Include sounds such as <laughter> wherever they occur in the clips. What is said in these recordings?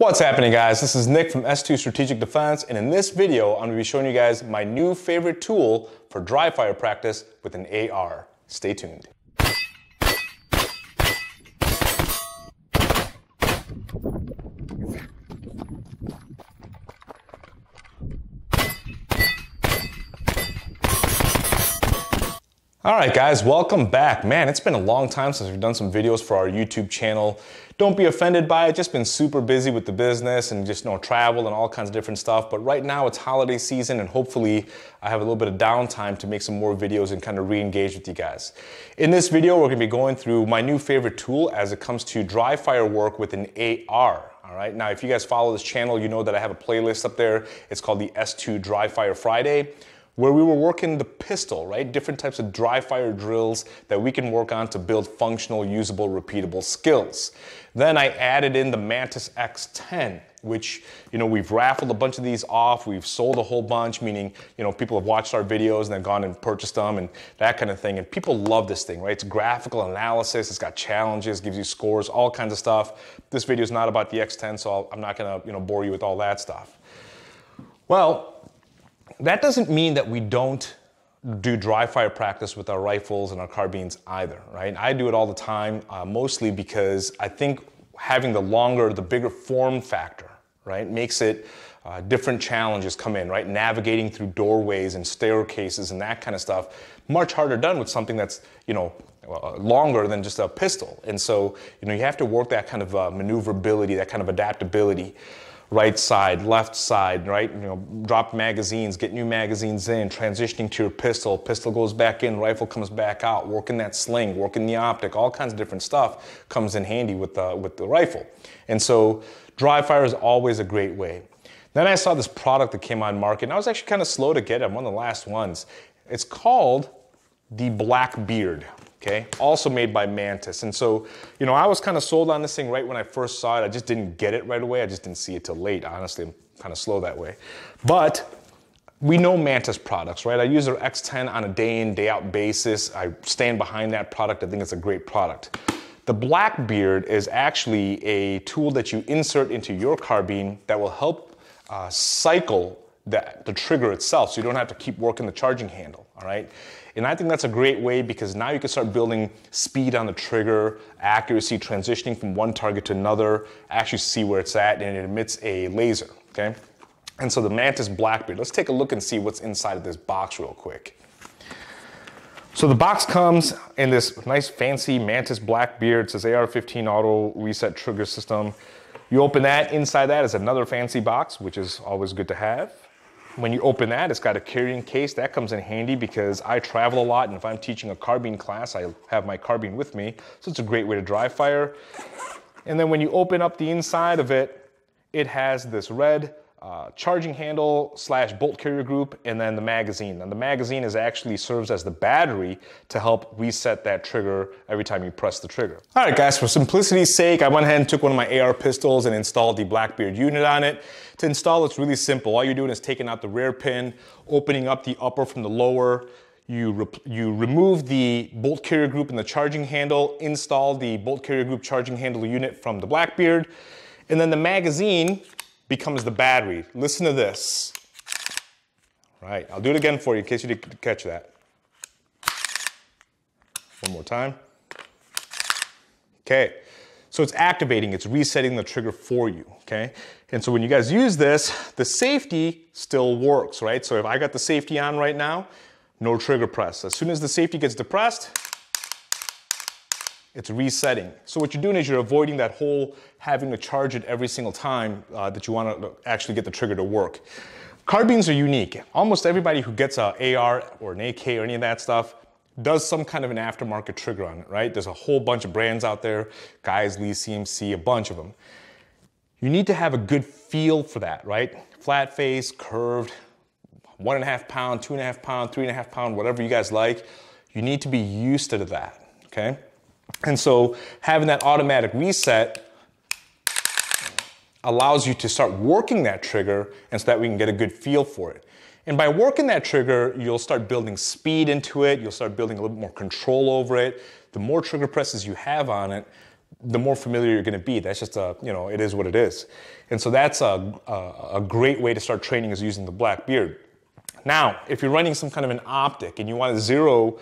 What's happening guys? This is Nik from S2 Strategic Defense and in this video I'm going to be showing you guys my new favorite tool for dry fire practice with an AR. Stay tuned. All right, guys, welcome back. Man, it's been a long time since we've done some videos for our YouTube channel. Don't be offended by it. Just been super busy with the business and just you know travel and all kinds of different stuff. But right now it's holiday season and hopefully I have a little bit of downtime to make some more videos and kind of re-engage with you guys. In this video, we're gonna be going through my new favorite tool as it comes to dry fire work with an AR. All right, now if you guys follow this channel, you know that I have a playlist up there. It's called the S2 Dry Fire Friday where we were working the pistol, right? Different types of dry fire drills that we can work on to build functional, usable, repeatable skills. Then I added in the Mantis X10, which, you know, we've raffled a bunch of these off. We've sold a whole bunch, meaning, you know, people have watched our videos and then gone and purchased them and that kind of thing. And people love this thing, right? It's graphical analysis. It's got challenges, gives you scores, all kinds of stuff. This video is not about the X10, so I'm not going to, you know, bore you with all that stuff. Well, that doesn't mean that we don't do dry fire practice with our rifles and our carbines either, right? I do it all the time, uh, mostly because I think having the longer, the bigger form factor, right, makes it uh, different challenges come in, right? Navigating through doorways and staircases and that kind of stuff, much harder done with something that's, you know, uh, longer than just a pistol. And so, you know, you have to work that kind of uh, maneuverability, that kind of adaptability right side, left side, right? You know, drop magazines, get new magazines in, transitioning to your pistol. Pistol goes back in, rifle comes back out, working that sling, working the optic, all kinds of different stuff comes in handy with the, with the rifle. And so dry fire is always a great way. Then I saw this product that came on market, and I was actually kind of slow to get it. I'm one of the last ones. It's called the Blackbeard okay? Also made by Mantis. And so, you know, I was kind of sold on this thing right when I first saw it. I just didn't get it right away. I just didn't see it till late. Honestly, I'm kind of slow that way. But we know Mantis products, right? I use their X10 on a day in, day out basis. I stand behind that product. I think it's a great product. The Blackbeard is actually a tool that you insert into your carbine that will help uh, cycle the, the trigger itself so you don't have to keep working the charging handle, all right? And I think that's a great way because now you can start building speed on the trigger, accuracy, transitioning from one target to another, actually see where it's at, and it emits a laser, okay? And so the Mantis Blackbeard, let's take a look and see what's inside of this box real quick. So the box comes in this nice fancy Mantis Blackbeard. It says AR-15 auto reset trigger system. You open that, inside that is another fancy box, which is always good to have. When you open that, it's got a carrying case. That comes in handy because I travel a lot, and if I'm teaching a carbine class, I have my carbine with me. So it's a great way to dry fire. And then when you open up the inside of it, it has this red uh, charging handle slash bolt carrier group, and then the magazine. And the magazine is actually serves as the battery to help reset that trigger every time you press the trigger. All right, guys, for simplicity's sake, I went ahead and took one of my AR pistols and installed the Blackbeard unit on it. To install, it's really simple. All you're doing is taking out the rear pin, opening up the upper from the lower, you, re you remove the bolt carrier group and the charging handle, install the bolt carrier group charging handle unit from the Blackbeard, and then the magazine becomes the bad read. Listen to this. Right, I'll do it again for you in case you didn't catch that. One more time. Okay, so it's activating, it's resetting the trigger for you, okay? And so when you guys use this, the safety still works, right? So if I got the safety on right now, no trigger press. As soon as the safety gets depressed, it's resetting. So what you're doing is you're avoiding that whole having to charge it every single time uh, that you want to actually get the trigger to work. Carbines are unique. Almost everybody who gets a AR or an AK or any of that stuff does some kind of an aftermarket trigger on it, right? There's a whole bunch of brands out there, Geissele, CMC, a bunch of them. You need to have a good feel for that, right? Flat face, curved, one and a half pound, two and a half pound, three and a half pound, whatever you guys like. You need to be used to that, okay? And so having that automatic reset allows you to start working that trigger and so that we can get a good feel for it. And by working that trigger, you'll start building speed into it, you'll start building a little more control over it. The more trigger presses you have on it, the more familiar you're going to be. That's just a, you know, it is what it is. And so that's a, a, a great way to start training is using the Blackbeard. Now, if you're running some kind of an optic and you want to zero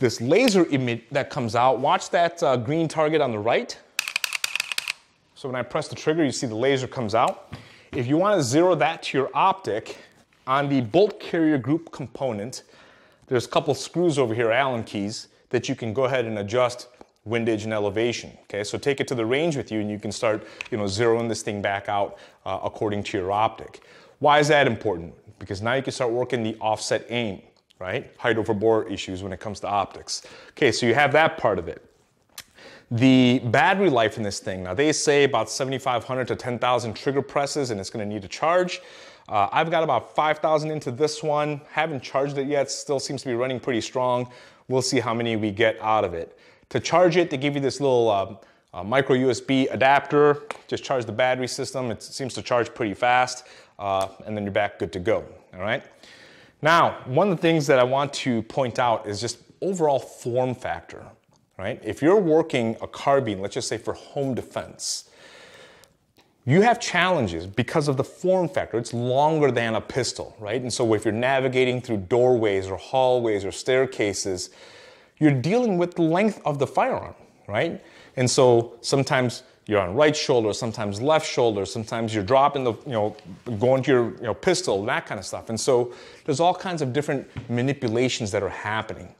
this laser image that comes out, watch that uh, green target on the right. So when I press the trigger, you see the laser comes out. If you want to zero that to your optic, on the bolt carrier group component, there's a couple screws over here, Allen keys, that you can go ahead and adjust windage and elevation. Okay, so take it to the range with you and you can start, you know, zeroing this thing back out uh, according to your optic. Why is that important? Because now you can start working the offset aim, right? Height over bore issues when it comes to optics. Okay, so you have that part of it. The battery life in this thing, now they say about 7,500 to 10,000 trigger presses and it's gonna need a charge. Uh, I've got about 5,000 into this one. Haven't charged it yet, still seems to be running pretty strong. We'll see how many we get out of it. To charge it, they give you this little uh, uh, micro USB adapter. Just charge the battery system. It seems to charge pretty fast, uh, and then you're back good to go. All right. Now, one of the things that I want to point out is just overall form factor. Right. If you're working a carbine, let's just say for home defense, you have challenges because of the form factor. It's longer than a pistol, right? And so if you're navigating through doorways or hallways or staircases, you're dealing with the length of the firearm, right? And so sometimes you're on right shoulder, sometimes left shoulder, sometimes you're dropping the, you know, going to your you know, pistol, that kind of stuff. And so there's all kinds of different manipulations that are happening.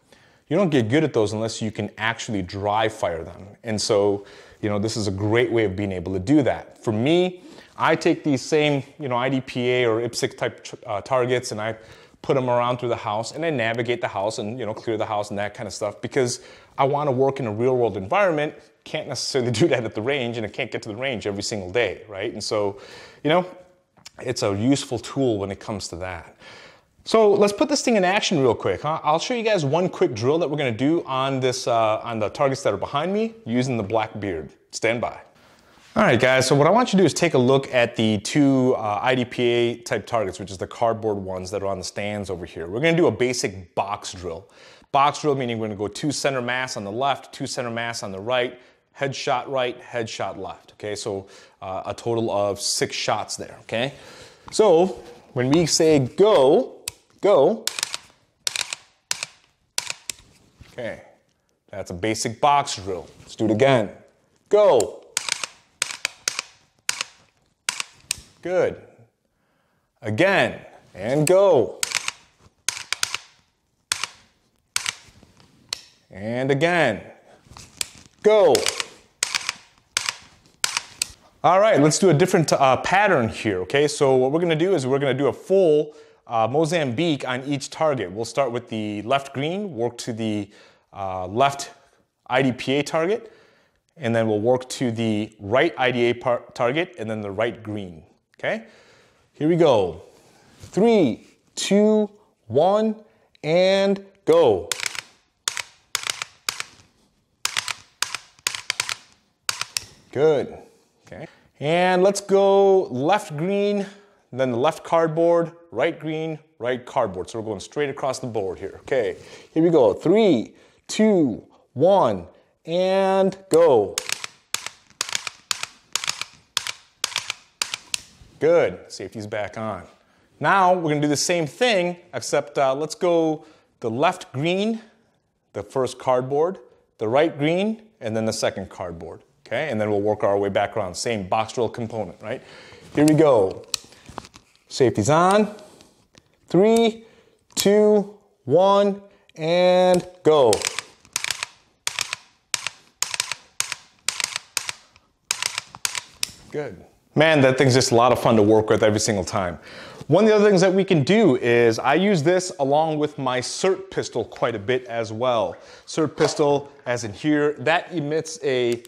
You don't get good at those unless you can actually dry fire them. And so, you know, this is a great way of being able to do that. For me, I take these same, you know, IDPA or IPSC type uh, targets and I put them around through the house and I navigate the house and you know clear the house and that kind of stuff because I want to work in a real world environment. Can't necessarily <laughs> do that at the range and I can't get to the range every single day, right? And so, you know, it's a useful tool when it comes to that. So let's put this thing in action real quick. Huh? I'll show you guys one quick drill that we're gonna do on this uh, on the targets that are behind me using the Blackbeard. Stand by. All right, guys, so what I want you to do is take a look at the two uh, IDPA type targets, which is the cardboard ones that are on the stands over here. We're gonna do a basic box drill. Box drill meaning we're gonna go two center mass on the left, two center mass on the right, headshot right, headshot left, okay? So uh, a total of six shots there, okay? So when we say go, go, okay, that's a basic box drill. Let's do it again. Go. Good. Again, and go. And again. Go. All right, let's do a different uh, pattern here, okay? So what we're gonna do is we're gonna do a full uh, Mozambique on each target. We'll start with the left green, work to the uh, left IDPA target, and then we'll work to the right IDA target, and then the right green. Okay? Here we go. Three, two, one, and go. Good. Okay. And let's go left green, then the left cardboard, right green, right cardboard. So we're going straight across the board here. Okay. Here we go. Three, two, one, and go. Good, safety's back on. Now we're gonna do the same thing, except uh, let's go the left green, the first cardboard, the right green, and then the second cardboard. Okay, and then we'll work our way back around. Same box drill component, right? Here we go. Safety's on. Three, two, one, and go. Good. Man, that thing's just a lot of fun to work with every single time. One of the other things that we can do is I use this along with my SIRT pistol quite a bit as well. SIRT pistol, as in here, that emits a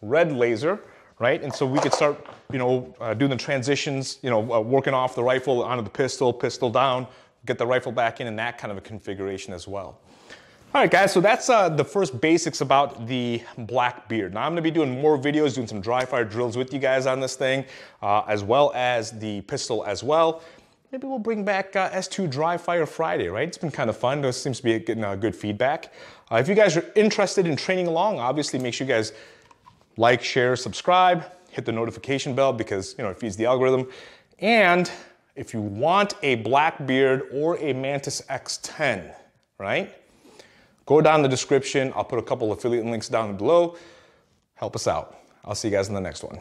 red laser, right? And so we could start, you know, uh, doing the transitions, you know, uh, working off the rifle onto the pistol, pistol down, get the rifle back in, and that kind of a configuration as well. All right, guys, so that's uh, the first basics about the Blackbeard. Now I'm gonna be doing more videos, doing some dry fire drills with you guys on this thing, uh, as well as the pistol as well. maybe we'll bring back uh, S2 Dry Fire Friday, right? It's been kind of fun. There seems to be getting uh, good feedback. Uh, if you guys are interested in training along, obviously make sure you guys like, share, subscribe, hit the notification bell because you know it feeds the algorithm. And if you want a Blackbeard or a Mantis X10, right? Go down the description. I'll put a couple affiliate links down below. Help us out. I'll see you guys in the next one.